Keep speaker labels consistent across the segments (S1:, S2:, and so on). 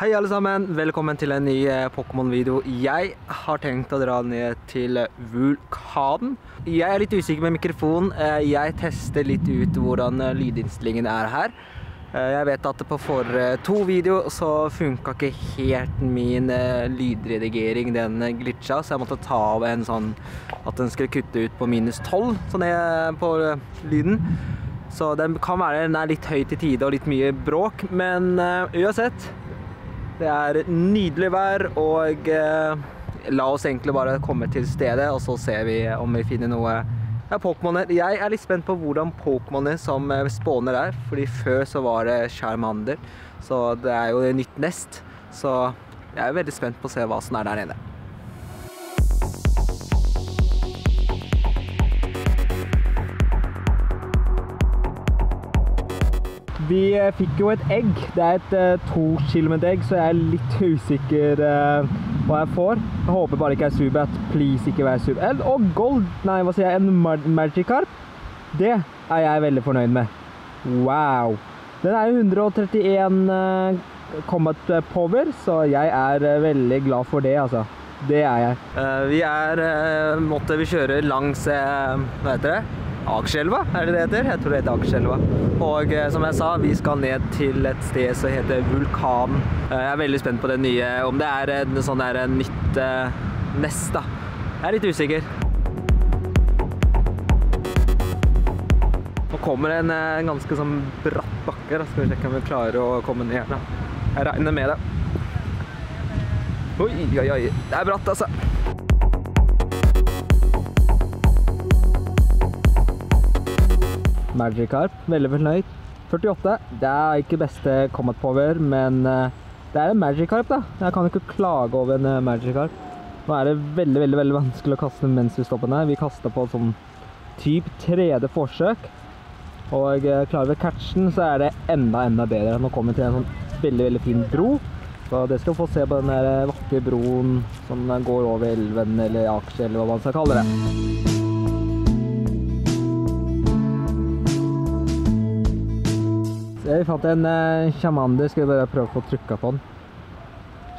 S1: Hei alle sammen, velkommen til en ny eh, Pokémon-video. Jeg har tenkt å dra ned til vulkanen. Jeg er litt usikker med mikrofonen. Eh, Jeg tester litt ut hvordan eh, lydinnstillingen er her. Jeg vet at på forrige to video så funka ikke helt min lydredigering. Den glitcha, så jeg måtte ta av en sånn at den skulle kutte ut på minus 12 sånn er på lyden. Så den kan være den er litt høy til tide og litt mye bråk, men uansett det er nydelig vær, og eh, la oss egentlig bare komme til stedet, og så ser vi om vi finner noe ja, Pokémoner. Jeg er litt spent på hvordan Pokémoner som eh, spåner er, fordi før så var det Charmander, så det er jo nytt nest. Så jeg er veldig spent på å se hva som er der nede. Vi eh, fikk jo et egg. Det er et eh, to kilometer egg, så jeg er litt usikker eh, hva jeg får. Jeg håper bare ikke er Subat. Please ikke være Subat. Og gold! Nei, hva sier jeg? En Magic Magikarp? Det er jeg veldig fornøyd med. Wow! Den er 131 eh, combat power, så jeg er veldig glad for det, altså. Det er jeg. vi er Måtte vi kjøre langs Hva heter det? Akerselva, er det det heter? Jeg tror det heter Akerselva. Og eh, som jeg sa, vi skal ned til et sted som heter Vulkan. Eh, jeg er veldig spent på det nye, om det er en sånn der en nytt eh, nest da. Jeg er litt usikker. Nå kommer det en en ganske sånn bratt bakke, da skal vi sjekke om vi klarer å komme ned da. Jeg regner med det. Oi, oi, oi, det er bratt altså. Magikarp, veldig fornøyd. 48, det er ikke beste comet power, men eh, det er en Magikarp da. Jeg kan ikke klage over en Magic Magikarp. Nå er det veldig, veldig, veldig vanskelig å kaste mens vi stopper ned. Vi kaster på sånn typ tredje forsøk. Og eh, klarer vi catchen, så er det enda, enda bedre. Nå kommer vi til en sånn veldig, veldig fin bro. Så det skal få se på den eh, vakre broen som går over elven, eller Akerselva, eller hva man skal kalle det. Vi fant en uh. Skal vi bare prøve å få trykka på den.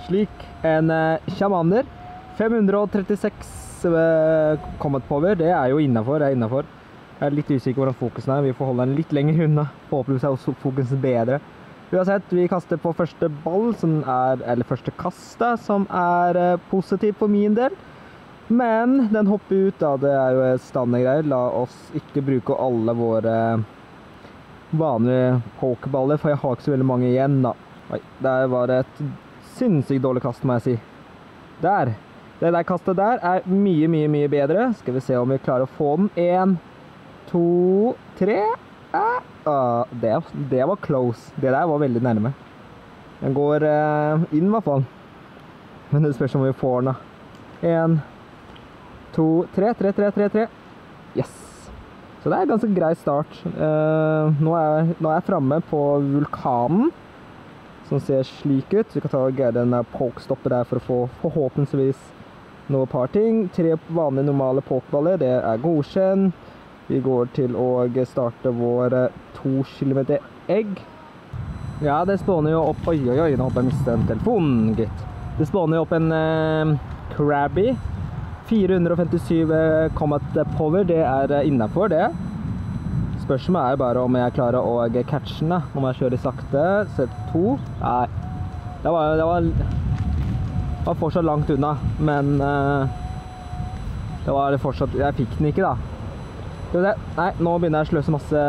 S1: Slik. En uh, sjamander. 536 uh, kommet power. Det er jo innafor. Jeg er litt usikker hvordan fokusen er. Vi får holde den litt lenger unna. Forhåpentligvis er fokusen bedre. Uansett, vi kaster på første ball, som er, eller første kast, som er uh, positivt for min del. Men den hopper ut, da. Det er jo standardgreier. La oss ikke bruke alle våre vanlige pokerballer, for jeg har ikke så veldig mange igjen, da. Oi, der var det et sinnssykt dårlig kast, må jeg si. Der. Det der kastet der er mye, mye, mye bedre. Skal vi se om vi klarer å få den. En, to, tre. Ah, ah, det, det var close. Det der var veldig nærme. Den går eh, inn i hvert fall. Men det spørs om vi får den, da. En, to, tre, tre, tre, tre, tre. Yes. Så det er en ganske grei start. Eh, nå, er, nå er jeg framme på vulkanen, som ser slik ut. Vi kan ta og greie den der pokestoppet der for å få forhåpentligvis noe par ting. Tre vanlige normale pokeballer, det er godkjent. Vi går til å starte vår to kilometer egg. Ja, det spåner jo opp Oi, oi, oi, nå håper jeg mistet en telefon, gitt. Det spåner jo opp en eh, Krabby. 457 eh, combat power, det er eh, innafor, det. Spørsmålet er bare om jeg klarer å eh, catche den. Om jeg kjører sakte. Sett to. Nei. Det var, det var, det var fortsatt langt unna, men eh, det var fortsatt Jeg fikk den ikke, da. Nei, nå begynner jeg å sløse masse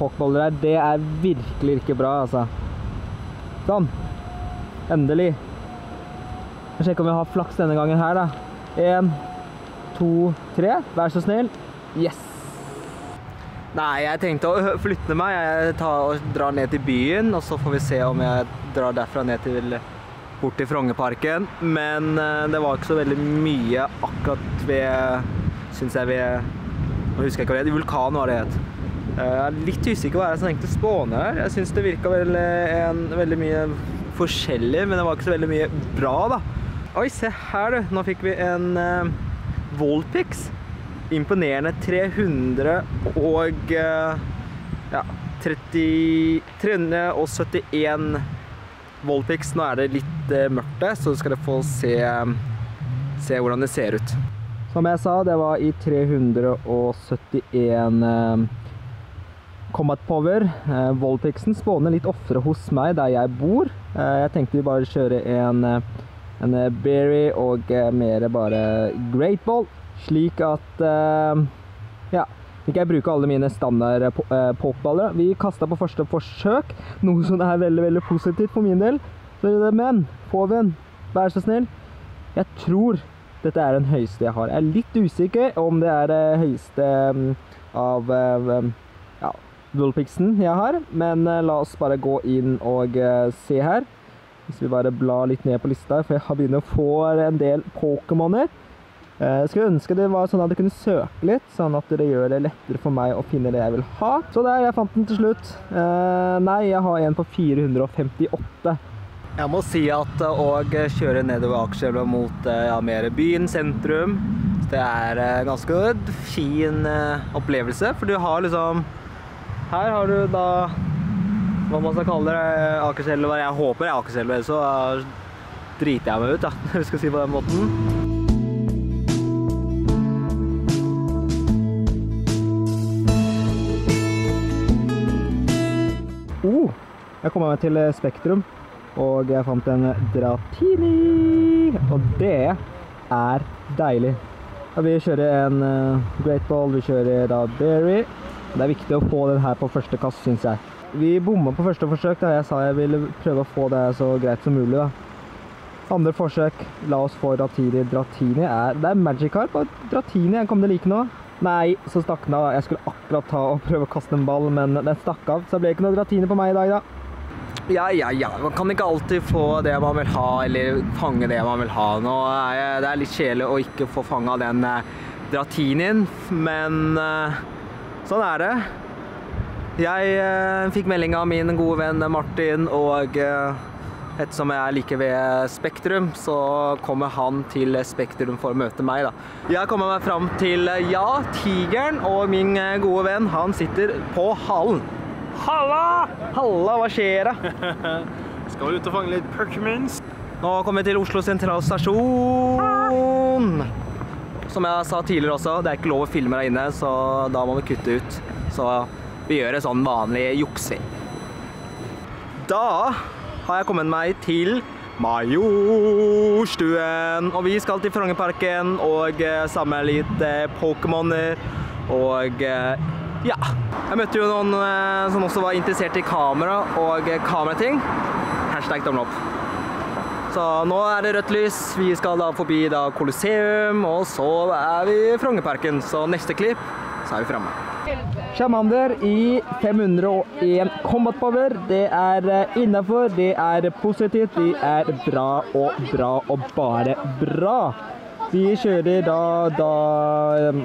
S1: pokeballer her. Det er virkelig ikke bra, altså. Sånn. Endelig. Jeg sjekker om vi har flaks denne gangen her, da. En, to, tre. Vær så snill. Yes! Nei, jeg tenkte å flytte meg. Jeg tar og drar ned til byen, og så får vi se om jeg drar derfra ned til bort til Frognerparken. Men eh, det var ikke så veldig mye akkurat ved Syns jeg ved Nå husker jeg ikke hva det het. Vulkan var det het. Jeg er litt usikker på hva jeg tenkte å spåne her. Jeg syns det virka veldig, en, veldig mye forskjellig, men det var ikke så veldig mye bra, da. Oi, se her, du. Nå fikk vi en uh, Volpix. Imponerende 300 og uh, ja, 30, 371 Volpix. Nå er det litt uh, mørkt der, så skal dere få se, se hvordan det ser ut. Som jeg sa, det var i 371 uh, Combat Power. Eh, Volpixen spåner litt oftere hos meg der jeg bor. Eh, jeg tenkte vi bare kjøre en, eh, en eh, Berry og eh, mer bare Great Ball, slik at eh, Ja. Ikke jeg bruker alle mine standard popballer. po-. Vi kasta på første forsøk, noe som er veldig veldig positivt for min del. Men Poven, vær så snill. Jeg tror dette er den høyeste jeg har. Jeg er litt usikker om det er det høyeste mm, av ja, Woolpixen jeg har, men la oss bare gå inn og se her. Hvis vi bare blar litt ned på lista, for jeg har begynt å få en del Pokémoner. Eh, Jeg skulle ønske det var sånn at jeg kunne søke litt, sånn at det gjør det lettere for meg å finne det jeg vil ha. Så der, jeg fant den til slutt. Eh, nei, jeg har en på 458. Jeg må si at å kjøre nedover Akerselva mot eh, ja, mer byen, sentrum, det er en ganske fin eh, opplevelse, for du har liksom Her har du da hva man skal kalle det, Akerselva. Jeg håper det er Akerselva, så eh, driter jeg meg ut, da, når vi skal si på den måten. Oh, jeg kommer meg til Spektrum, og jeg fant en Dratini. Og det er deilig. Ja, vi kjører en eh, Great Ball, vi kjører da Berry. Det er viktig å få den her på første kast, syns jeg. Vi bomma på første forsøk da jeg sa jeg ville prøve å få det så greit som mulig. da. Andre forsøk, la oss få Dratini. Dratini er Det er Magikarp og Dratini. Jeg kom til like nå. Nei, så stakk den av. Jeg skulle akkurat ta og prøve å kaste en ball, men den stakk av. Så det ble ikke noe Dratini på meg i dag, da. Ja, ja, ja. Man kan ikke alltid få det man vil ha, eller fange det man vil ha. Nå er det litt kjedelig å ikke få fanga den eh, Dratinien, men eh, sånn er det. Jeg eh, fikk melding av min gode venn Martin, og eh, ettersom jeg er like ved Spektrum, så kommer han til Spektrum for å møte meg. Da. Jeg kommer meg fram til eh, ja, Tigeren og min eh, gode venn, han sitter på hallen. Halla! Halla, hva skjer da?
S2: Skal ut og fange litt Perkmans?
S1: Nå kommer vi til Oslo sentralstasjon. Som jeg sa tidligere også, det er ikke lov å filme der inne, så da må vi kutte ut. Så vi gjør en sånn vanlig juksing. Da har jeg kommet meg til Majorstuen. Og vi skal til Frognerparken og eh, samle litt eh, Pokémoner. Og eh, ja. Jeg møtte jo noen som også var interessert i kamera og kamerating. Hashtag tommel opp. Så nå er det rødt lys. Vi skal da forbi da Colosseum, og så er vi i Frognerparken. Så neste klipp, så er vi framme. Sjamander i 501 combat power. Det er innafor, det er positivt, det er bra og bra og bare bra. Vi kjører da da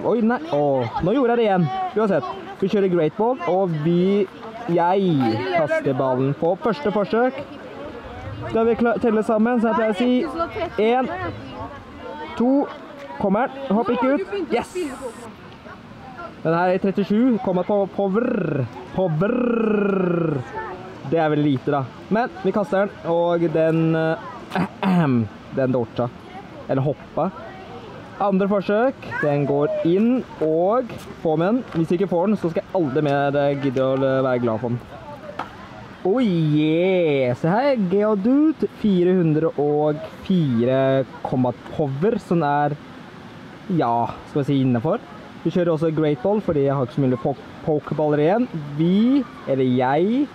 S1: Oi, nei. Å, nå gjorde jeg det igjen. Uansett. Vi kjører great ball, og vi Jeg kaster ballen på første forsøk. Skal vi telle sammen, så jeg pleier å si én, to Kommer den. Hopp ikke ut. Yes! Den her er 37. Kommer på power. Power. Det er veldig lite, da. Men vi kaster den, og den eh, Den dorta. Eller hoppa. Andre forsøk. Den går inn og får med den. Hvis jeg ikke får den, så skal jeg aldri mer eh, gidde å være glad for den. Oh yeah! Se her, Geodude 404 komma power, som er ja, skal vi si innafor. Vi kjører også Great Ball fordi jeg har ikke så mye po pokerballer igjen. Vi, eller jeg,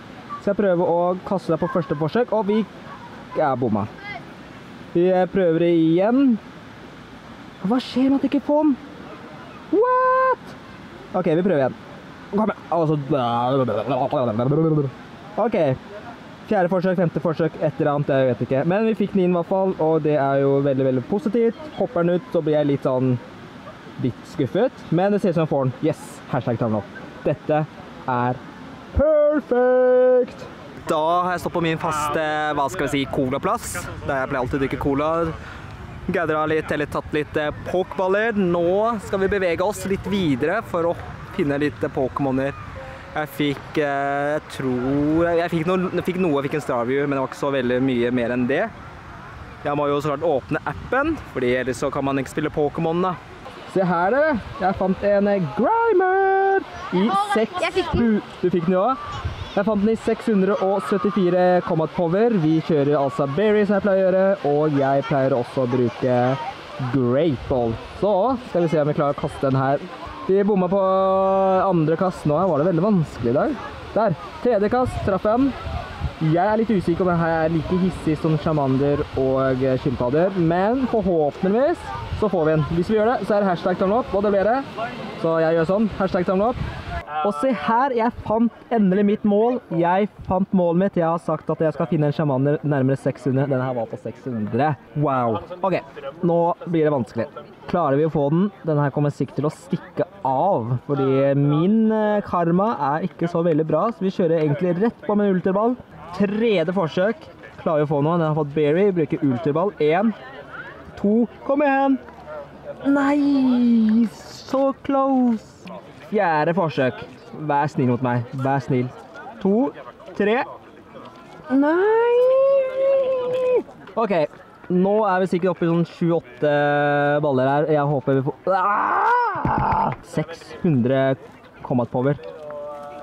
S1: skal prøve å kaste deg på første forsøk, og vi er bomma. Vi prøver det igjen. Hva skjer med at jeg ikke får den? What? OK, vi prøver igjen. Kom igjen. Altså OK. Fjerde forsøk, femte forsøk, et eller annet, jeg vet ikke. Men vi fikk den inn i hvert fall, og det er jo veldig, veldig positivt. Hopper den ut, så blir jeg litt sånn litt skuffet. Men det ser ut som jeg får den. Yes! Hashtag tommel opp. Dette er perfekt! Da har jeg stått på min faste, hva skal vi si, colaplass. Der jeg pleier alltid å drikke cola. Gaudra litt, eller tatt litt eh, pokeballer. Nå skal vi bevege oss litt videre for å finne litt eh, pokémoner Jeg fikk eh, Jeg tror Jeg fikk noe, jeg fikk noe, jeg fikk en Starview, men det var ikke så veldig mye mer enn det. Jeg må jo så klart åpne appen, fordi ellers så kan man ikke spille Pokémon, da. Se her, dere. Jeg fant en Grimer i seks
S3: fikk.
S1: Du fikk den jo òg? Jeg fant den i 674 combat power. Vi kjører altså berry, som jeg pleier å gjøre, og jeg pleier også å bruke great ball. Så skal vi se om vi klarer å kaste den her. Vi bomma på andre kast nå. Var det veldig vanskelig i dag. Der. Tredje kast. Traff jeg den. Jeg er litt usikker om den her er like hissig som sjamander og skilpadder, men forhåpentligvis så får vi den. Hvis vi gjør det, så er det hashtag tommel opp, og det blir det. Så jeg gjør sånn. Hashtag tommel opp. Og se her, jeg fant endelig mitt mål. Jeg fant målet mitt. Jeg har sagt at jeg skal finne en sjamander nærmere 600. Denne her var på 600. Wow. Ok, nå blir det vanskelig. Klarer vi å få den? Denne her kommer sikkert til å stikke av, fordi min eh, karma er ikke så veldig bra, så vi kjører egentlig rett på med en ulterball. Tredje forsøk. Klarer å få noe? Den har fått berry. Bruker ultraball. Én, to, kom igjen! Nei, så close! Fjerde forsøk. Vær snill mot meg. Vær snill. To, tre Nei! OK. Nå er vi sikkert oppe i sånn sju-åtte baller her. Jeg håper vi får ah! 600 combat power.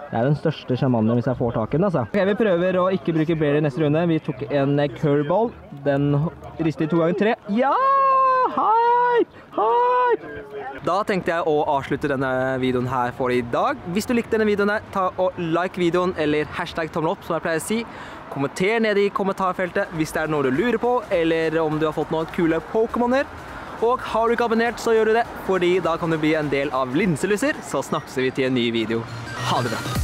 S1: Det er den største sjamanen hvis jeg får tak i den, altså. Ok, Vi prøver å ikke bruke berry neste runde. Vi tok en curveball. Den rister to ganger tre. Ja! Hype! Hype! Da tenkte jeg å avslutte denne videoen her for i dag. Hvis du likte denne videoen, her, ta og like videoen eller hashtag tommel opp, som jeg pleier å si. Kommenter nede i kommentarfeltet hvis det er noe du lurer på, eller om du har fått noen kule Pokémoner. Og har du ikke abonnert, så gjør du det, fordi da kan du bli en del av Linselusser, så snakkes vi til en ny video. Ha det bra!